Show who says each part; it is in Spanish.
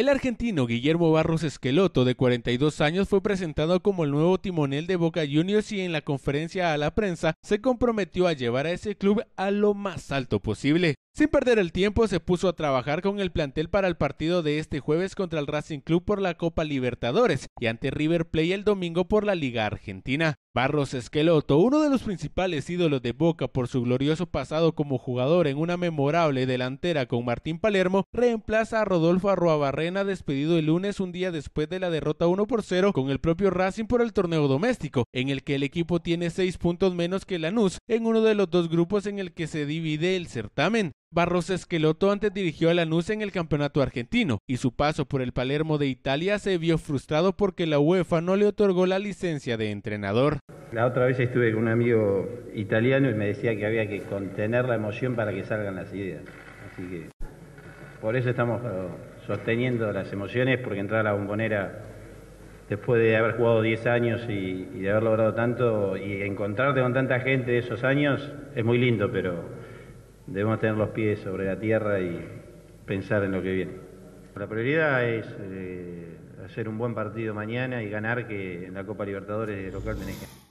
Speaker 1: El argentino Guillermo Barros Esqueloto, de 42 años, fue presentado como el nuevo timonel de Boca Juniors y en la conferencia a la prensa se comprometió a llevar a ese club a lo más alto posible. Sin perder el tiempo, se puso a trabajar con el plantel para el partido de este jueves contra el Racing Club por la Copa Libertadores y ante River Plate el domingo por la Liga Argentina. Barros Esqueloto, uno de los principales ídolos de Boca por su glorioso pasado como jugador en una memorable delantera con Martín Palermo, reemplaza a Rodolfo Arruabarrena despedido el lunes un día después de la derrota 1 por 0 con el propio Racing por el torneo doméstico, en el que el equipo tiene 6 puntos menos que Lanús en uno de los dos grupos en el que se divide el certamen. Barros Esqueloto antes dirigió a Lanús en el campeonato argentino y su paso por el Palermo de Italia se vio frustrado porque la UEFA no le otorgó la licencia de entrenador.
Speaker 2: La otra vez estuve con un amigo italiano y me decía que había que contener la emoción para que salgan las ideas. Así que por eso estamos eh, sosteniendo las emociones porque entrar a la bombonera después de haber jugado 10 años y, y de haber logrado tanto y encontrarte con tanta gente de esos años es muy lindo, pero debemos tener los pies sobre la tierra y pensar en lo que viene. La prioridad es eh, hacer un buen partido mañana y ganar que en la Copa Libertadores local tenés que...